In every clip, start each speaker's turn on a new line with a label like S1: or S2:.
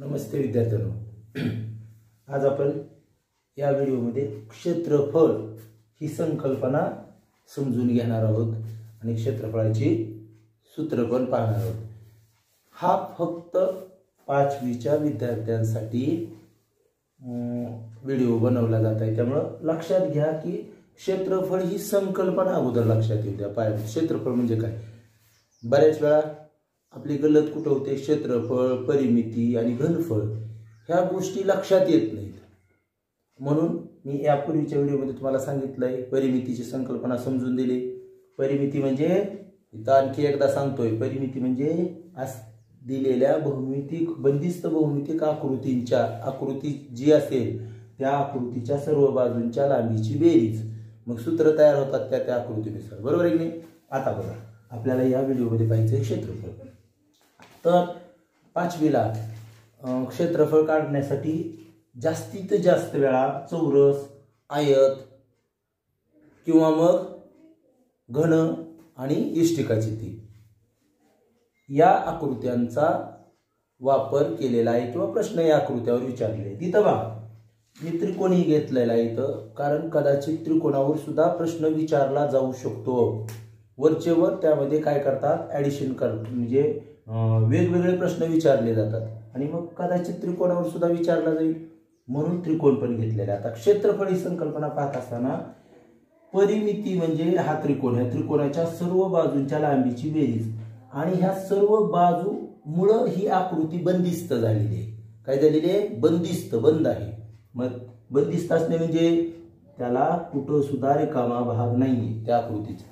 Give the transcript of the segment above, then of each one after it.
S1: नमस्ते विद्यार्थ्यांनो. आज आपण या व्हिडिओमध्ये क्षेत्रफळ ही संकल्पना समजून घेणार आहोत आणि क्षेत्रफळाची सूत्र पण पाहणार आहोत. हा फक्त पाचवीच्या विद्यार्थ्यांसाठी व्हिडिओ बनवला जात आहे. त्यामुळं लक्षात घ्या की क्षेत्रफळ ही संकल्पना अगोदर लक्षात येऊ द्या. पाय क्षेत्रफळ म्हणजे काय? बऱ्याच वेळा आपली गलत कुठं होते क्षेत्रफळ परिमिती आणि घनफळ ह्या गोष्टी लक्षात येत नाहीत. म्हणून मी यापूर्वीच्या व्हिडिओमध्ये तुम्हाला सांगितलं आहे परिमितीची संकल्पना समजून दिली. परिमिती म्हणजे इथं आणखी एकदा सांगतोय परिमिती म्हणजे आस दिलेल्या बहुमितिक बंदिस्त बहुमितिक आकृतींच्या आकृती जी असेल त्या आकृतीच्या सर्व बाजूंच्या लांबीची बेरीज. मग सूत्र तयार होतात त्या त्या आकृतीनुसार. बरोबर आहे की नाही? आता बघा आपल्याला या व्हिडिओमध्ये पाहिजे क्षेत्रफळ. तर पाचवीला क्षेत्रफळ काढण्यासाठी जास्तीत जास्त वेळा चौरस आयत किंवा मग घन आणि इष्टिकाची ती. या आकृत्यांचा वापर केलेला आहे किंवा प्रश्न या आकृत्यावर विचारले तिथं बा मी त्रिकोणी घेतलेला आहे इथं कारण कदाचित त्रिकोणावर सुद्धा प्रश्न विचारला जाऊ शकतो. वरचे वर त्यामध्ये काय करतात? ॲडिशन कर म्हणजे वेगवेगळे प्रश्न विचारले जातात. आणि मग कदाचित त्रिकोणावर सुद्धा विचारला जाईल. म्हणून त्रिकोण पण घेतलेले आता क्षेत्रफळ ही संकल्पना पाहत असताना परिमिती म्हणजे हा त्रिकोण ह्या त्रिकोणाच्या सर्व बाजूंच्या लांबीची बेरीज. आणि ह्या सर्व बाजू मुळं ही आकृती बंदिस्त झालेली आहे. काय झालेली आहे? बंदिस्त बंद आहे. मग बंदिस्त असणे म्हणजे त्याला कुठं सुद्धा रिकामा भाग नाहीये त्या आकृतीचा.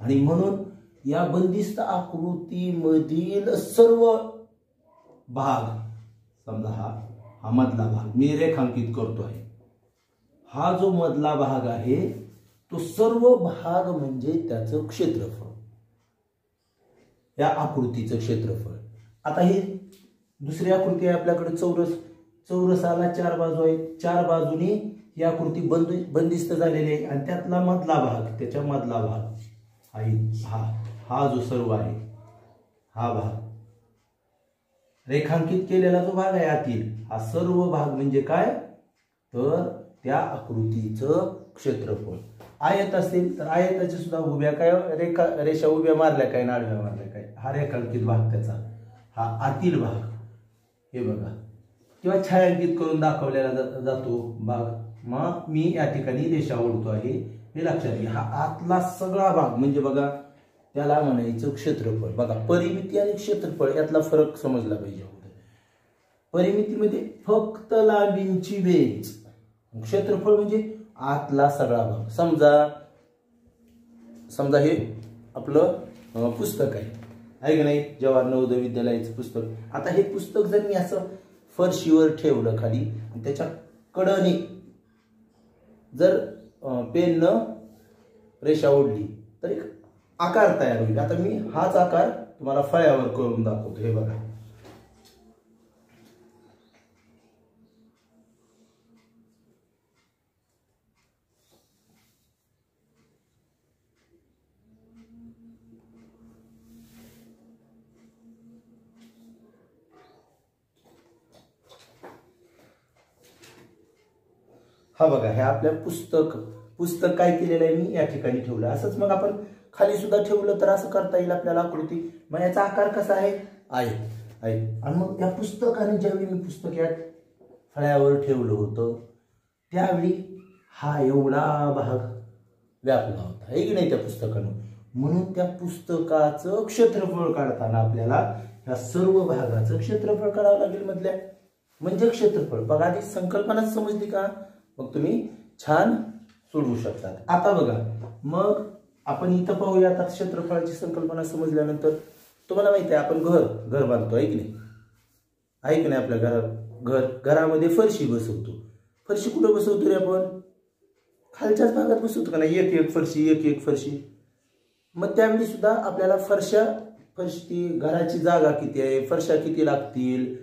S1: आणि म्हणून या बंदिस्त आकृतीमधील सर्व भाग समजा हा हा मधला भाग मी रेखांकित करतो आहे हा जो मधला भाग आहे तो सर्व भाग म्हणजे त्याचं क्षेत्रफळ. या आकृतीचं क्षेत्रफळ. आता ही दुसरी आकृती आहे आपल्याकडे चौरस चौरसाला चार बाजू आहेत. चार बाजूनी ही आकृती बंद बंदिस्त झालेली आहे. आणि त्यातला मधला भाग त्याच्या मधला भाग हा हा हा जो सर्व आहे हा भाग. रेखांकित केलेला जो भाग आहे आतील हा सर्व भाग म्हणजे काय? तर त्या आकृतीचं क्षेत्रफळ. आयत असेल तर आयताच्या सुद्धा उभ्या काय हो? रेखा रेषा उभ्या मारल्या काय? नाडव्या मारल्या काय? हा रेखांकित भाग त्याचा. हा आतील भाग. हे बघा. किंवा छायांकित करून दाखवलेला जातो भाग. मग मी या ठिकाणी रेषा ओढतो आहे. हे लक्षात घ्या. हा आतला सगळा भाग म्हणजे बघा त्याला म्हणायचं क्षेत्रफळ. बघा परिमिती आणि क्षेत्रफळ यातला फरक समजला पाहिजे परिमितीमध्ये फक्त लांबींची बेरीज. क्षेत्रफळ म्हणजे आतला सगळा भाग. समजा समजा हे आपलं पुस्तक आहे. आहे की नाही? जवाहर नवोदय विद्यालयाचं पुस्तक. आता हे पुस्तक जर मी असं फरशीवर ठेवलं खाली त्याच्या कडने जर पेननं रेषा ओढली तर एक आकार तयार होईल. आता मी हाच आकार तुम्हाला फळ्यावर करून दाखवतो. हे बघा. हा बघा हे आपल्या पुस्तक पुस्तक काय केलेलं आहे मी या ठिकाणी ठेवलं. असंच मग आपण खाली सुद्धा ठेवलं तर असं करता येईल आपल्याला आकृती. मग याचा आकार कसा आहे? आहे आहे. आणि मग त्या पुस्तकाने ज्यावेळी मी पुस्तक या फळ्यावर ठेवलं होतं त्यावेळी हा एवढा भाग व्यापला होता. आहे की नाही त्या पुस्तकानं? म्हणून त्या पुस्तकाचं क्षेत्रफळ काढताना आपल्याला ह्या सर्व भागाचं क्षेत्रफळ काढावं लागेल मधल्या. म्हणजे क्षेत्रफळ. बघा आधी संकल्पनाच समजली का? मग तुम्ही छान सोडवू शकतात. आता बघा मग आपण इथं पाहूया आता क्षेत्रफळाची संकल्पना समजल्यानंतर. तुम्हाला माहिती आहे आपण घर घर बांधतो ऐक नाही. ऐक नाही आपल्या घरा घर घरामध्ये फरशी बसवतो. फरशी कुठं बसवतो रे आपण? खालच्याच भागात बसवतो का नाही? एक एक फरशी एक एक फरशी. मग त्यावेळी सुद्धा आपल्याला फरशा फरशी घराची जागा किती आहे? फरशा किती लागतील?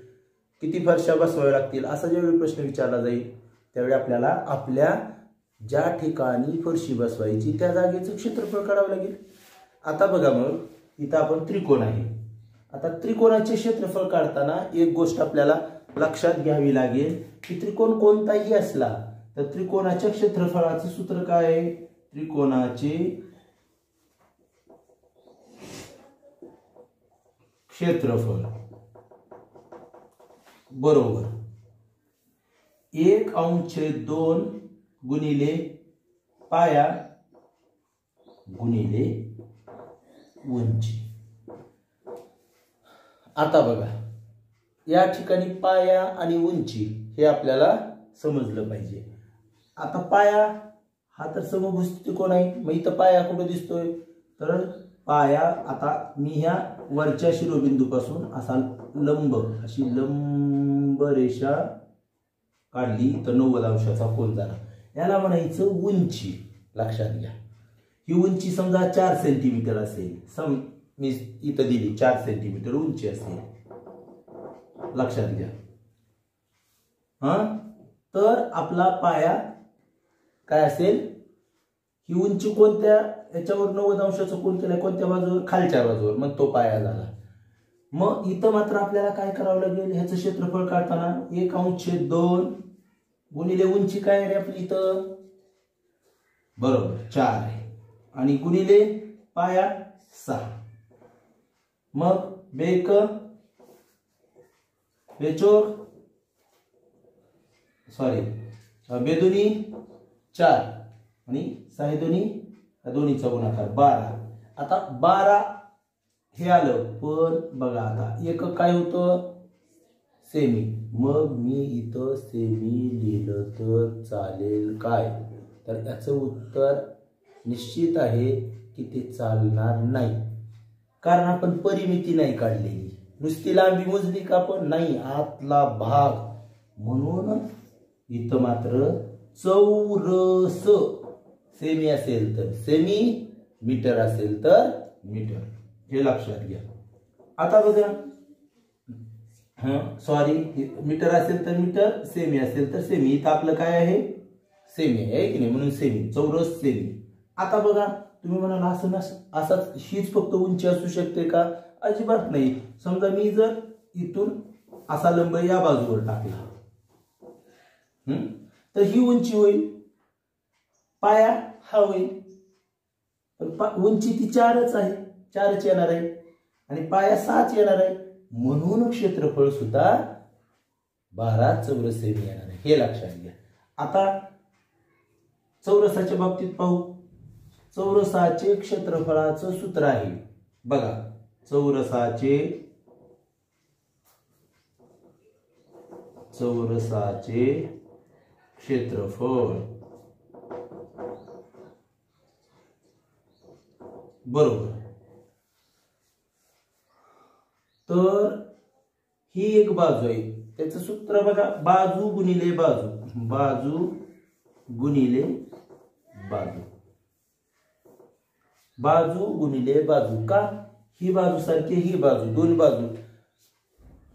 S1: किती फरशा बसवाव्या लागतील? असा ज्यावेळी प्रश्न विचारला जाईल त्यावेळी आपल्याला आपल्या ज्या ठिकाणी फरशी बसवायची त्या जागेचं क्षेत्रफळ काढावं लागेल. आता बघा मग इथं आपण त्रिकोण आहे. आता त्रिकोणाचे क्षेत्रफळ काढताना एक गोष्ट आपल्याला लक्षात घ्यावी लागेल की त्रिकोण कोणताही असला तर त्रिकोणाच्या क्षेत्रफळाचं सूत्र काय आहे? त्रिकोणाचे क्षेत्रफळ. बरोबर. एक अंश दोन गुणिले पाया गुणिले उंची. आता बघा या ठिकाणी पाया आणि उंची हे आपल्याला समजलं पाहिजे. आता पाया हा तर समभुज त्रिकोण आहे? मग इथं पाया कुठं दिसतोय? तर पाया आता मी ह्या वरच्या शिरोबिंदूपासून असा लंब अशी लंब रेषा काढली तर नव्वद अंशाचा कोण झाला याला म्हणायचं उंची. लक्षात घ्या. ही उंची समजा चार सेंटीमीटर असेल. सम मी इथं दिली चार सेंटीमीटर उंची असेल. लक्षात घ्या. हा? तर आपला पाया काय असेल? ही उंची कोणत्या याच्यावर नव्वद अंशाचं कोण केलंय कोणत्या बाजूवर? खालच्या बाजूवर. मग तो पाया झाला. मग इथं मात्र आपल्याला काय करावं लागेल? ह्याचं क्षेत्रफळ काढताना एक अंश दोन गुणिले उंची काय रे आपली इथं? बरोबर चार आहे. आणि गुणिले पाया सहा. मग बेक बेचोर सॉरी बेदोनी चार. आणि सहा दोन्ही दोन्हीचा गुणाकार बारा. आता बारा हे आलं पण बघा आता एक काय होतं? सेमी. मग मी इथं सेमी लिहिलं तर चालेल काय? तर याचं उत्तर निश्चित आहे की ते चालणार नाही. कारण आपण परिमिती नाही काढलेली. नुसती लांबी मोजली का पण नाही आतला भाग. म्हणून इथं मात्र चौरस सेमी असेल तर सेमी मीटर असेल तर मीटर. हे लक्षात घ्या. आता बघा. सॉरी मीटर असेल तर मीटर सेमी असेल तर सेमी इथं आपलं काय आहे? सेमी आहे की नाही? म्हणून सेमी चौरस सेमी आता बघा तुम्ही म्हणाल असं नस असाच हीच फक्त उंची असू शकते का? अजिबात नाही. समजा मी जर इथून असा लंब या बाजूवर टाकला. तर ही उंची होईल. पाया हा होईल. उंची ती चारच आहे. चारच येणार आहे. आणि पाया सहाच येणार आहे. म्हणून क्षेत्रफळ सुद्धा बारा चौरस सेमी येणार आहे. हे लक्षात घ्या. आता चौरसाच्या बाबतीत पाहू. चौरसाचे क्षेत्रफळाचं सूत्र आहे. बघा. चौरसाचे चौरसाचे क्षेत्रफळ. बरोबर. तर ही एक बाजू आहे. त्याचं सूत्र बघा बाजू गुणिले बाजू. बाजू गुणिले बाजू. बाजू गुणिले बाजू. का? ही बाजू सारखी ही बाजू. दोन बाजू.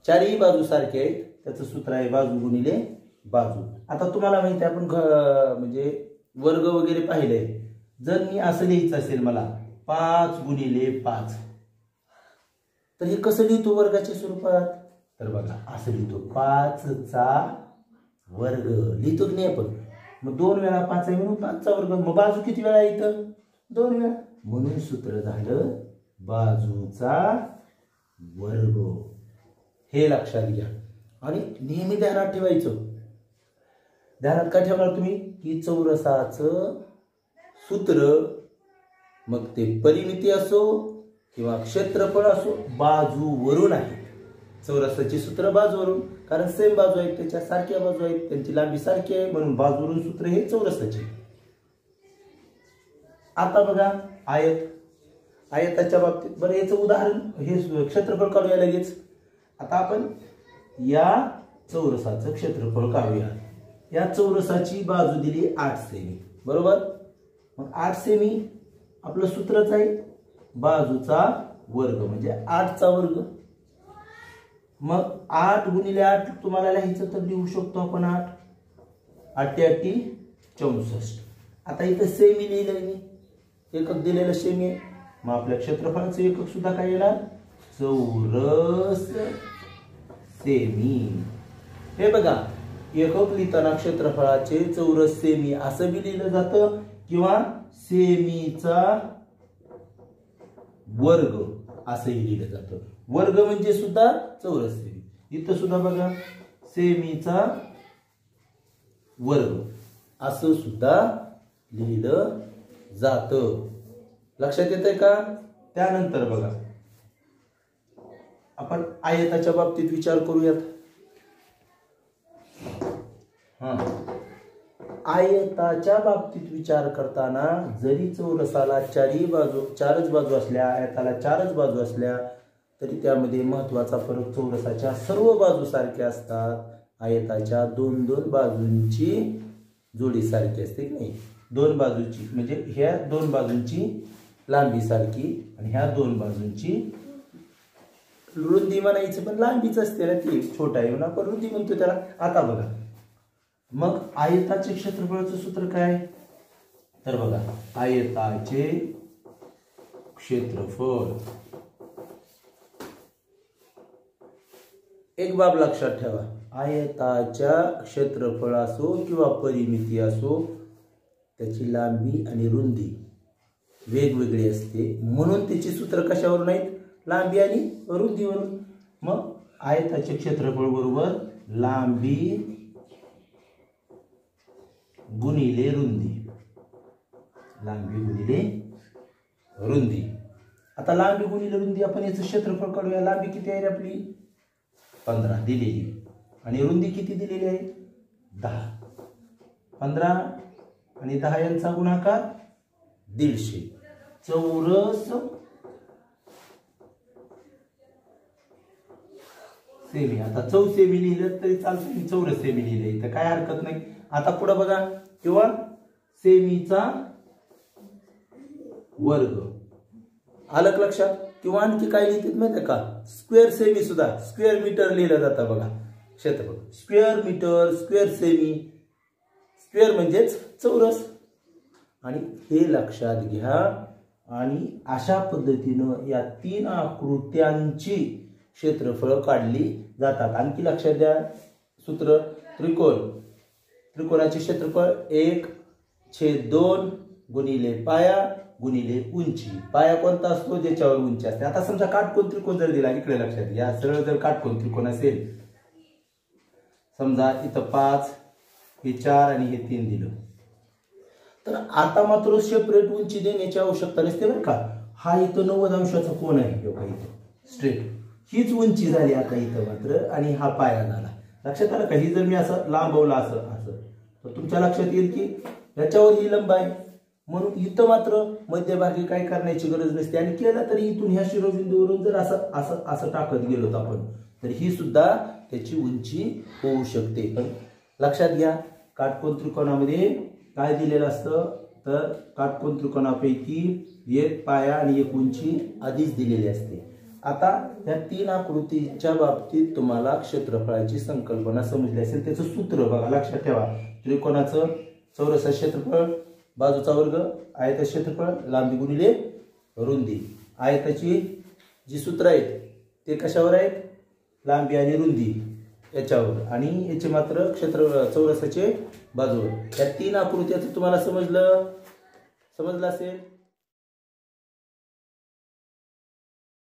S1: चारही बाजू सारखे आहेत. त्याचं सूत्र आहे बाजू गुणिले बाजू. आता तुम्हाला माहिती आहे आपण म्हणजे वर्ग वगैरे पाहिले जर मी असं लिहायचं असेल मला पाच गुणिले पाच. तर हे कसं लिहितो वर्गाच्या स्वरूपात? तर बघा असं लिहितो. पाचचा वर्ग. लिहितो की नाही आपण? मग दोन वेळा पाच आहे म्हणून पाचचा वर्ग. मग बाजू किती वेळा इथं? दोन वेळा. म्हणून सूत्र झालं बाजूचा वर्ग. हे लक्षात घ्या. आणि नेहमी ध्यानात ठेवायचं. ध्यानात काय ठेवणार तुम्ही? की चौरसाचं सूत्र मग ते परिमिती असो किंवा क्षेत्रफळ असो बाजूवरून आहे. चौरसाचे सूत्र बाजूवरून कारण सेम बाजू आहेत त्याच्या सारख्या बाजू आहेत त्यांची लांबी सारखी आहे म्हणून बाजूवरून सूत्र हे चौरसाचे. आता बघा आयत. आयताच्या बाबतीत बरं याचं उदाहरण हे क्षेत्रफळ काढूया लगेच. आता आपण या चौरसाचं क्षेत्रफळ काढूया. या चौरसाची बाजू दिली आठ सेमी. बरोबर? मग आठ सेमी आपलं सूत्रच आहे बाजूचा वर्ग म्हणजे आठचा वर्ग. मग आठ गुणिले आठ तुम्हाला लिहायचं तर लिहू शकतो आपण आठ. आठ आठी चौसष्ट. आता इथं सेमी लिहिलंय मी. एकक दिलेलं सेमी आहे. मग आपल्या क्षेत्रफळाचं एकक सुद्धा काय येणार? चौरस सेमी हे बघा एकक लिहिताना क्षेत्रफळाचे चौरस सेमी असं बी लिहिलं जातं किंवा सेमीचा वर्ग असंही लिहिलं जातं. वर्ग म्हणजे सुद्धा चौरस सेमी इथं सुद्धा बघा सेमीचा वर्ग असं सुद्धा लिहिलं जात. लक्षात येत का? त्यानंतर बघा आपण आयताच्या बाबतीत विचार करूयात. हा. आयताच्या बाबतीत विचार करताना जरी चौरसाला चारही बाजू चारच बाजू असल्या आयताला चारच बाजू असल्या तरी त्यामध्ये महत्त्वाचा फरक चौरसाच्या सर्व बाजू सारख्या असतात. आयताच्या दोन दोन बाजूंची जोडी सारखी असते की नाही? दोन बाजूची म्हणजे ह्या दोन बाजूंची लांबी सारखी आणि ह्या दोन बाजूंची रुंदी म्हणायची पण लांबीच असते ना ती. छोटा येऊ ना आपण रुंदी म्हणतो त्याला. आता बघा. मग आयताचे क्षेत्रफळाचं सूत्र काय? तर बघा आयताचे क्षेत्रफळ. एक बाब लक्षात ठेवा. आयताच्या क्षेत्रफळ असो किंवा परिमिती असो त्याची लांबी आणि रुंदी वेगवेगळी असते. म्हणून त्याची सूत्र कशावरून आहेत? लांबी आणि रुंदीवरून. मग आयताचे क्षेत्रफळ बरोबर लांबी गुणिले रुंदी लांबी गुणिले रुंदी आता लांबी गुणिले रुंदी आपण याचं क्षेत्रफळ काढूया लांबी किती आहे आपली पंधरा दिलेली आणि रुंदी किती दिलेली आहे दहा पंधरा आणि दहा यांचा गुणाकार दीडशे चौरस सेमी आता चौ सेमी लिहिलं तरी चालतं चौरस सेमी लिहिलं इथं काय हरकत नाही आता पुढं बघा किंवा सेमीचा वर्ग. आलं लक्षात? किंवा आणखी काय लिहितात माहिती का? स्क्वेअर सेमी सुद्धा. स्क्वेअर मीटर लिहिलं जातं बघा. क्षेत्रफळ स्क्वेअर मीटर स्क्वेअर सेमी. स्क्वेअर म्हणजेच चौरस. आणि हे लक्षात घ्या. आणि अशा पद्धतीनं या तीन आकृत्यांची क्षेत्रफळ काढली जातात. आणखी लक्षात द्या. सूत्र त्रिकोण. त्रिकोणाचे क्षेत्रफळ एक छेद दोन गुणिले पाया गुणिले उंची. पाया कोणता असतो? ज्याच्यावर उंची असते. आता समजा काटकोण त्रिकोण जर दिला इकडे लक्षात घ्या. सरळ जर काटकोण त्रिकोण असेल समजा इथं पाच हे चार आणि हे तीन दिलं. तर आता मात्र सेपरेट उंची देण्याची आवश्यकता नसते बरं का. हा इथं नव्वद अंशाचा कोण आहे. किंवा इथं. स्ट्रेट हीच उंची झाली आता इथं मात्र आणि हा पाया झाला. लक्षात आलं का? ही जर मी असं लांबवलं असं असं. तर तुमच्या लक्षात येईल की याच्यावर ही लंब आहे. म्हणून इथं मात्र मध्यभागी काय करण्याची गरज नसते. आणि केलं तरी इथून ह्या शिरोबिंदूवरून जर असं असं असं टाकत गेलो आपण तर ही सुद्धा त्याची उंची होऊ शकते. पण लक्षात घ्या काटकोण त्रिकोणामध्ये काय दिलेलं असतं? तर काटकोण त्रिकोणापैकी एक पाया आणि एक उंची आधीच दिलेली असते. आता या तीन आकृतीच्या बाबतीत तुम्हाला क्षेत्रफळाची संकल्पना समजली असेल त्याचं सूत्र बघा लक्षात ठेवा. त्रिकोणाचं चौरसा क्षेत्रफळ बाजूचा वर्ग आयत क्षेत्रफळ लांबी गुणिले रुंदी. आयताची जी सूत्र आहेत ते कशावर आहेत? लांबी आणि रुंदी याच्यावर. आणि याचे मात्र क्षेत्र चौरसाचे बाजूवर. या तीन आकृत्याचं तुम्हाला समजलं समजलं असेल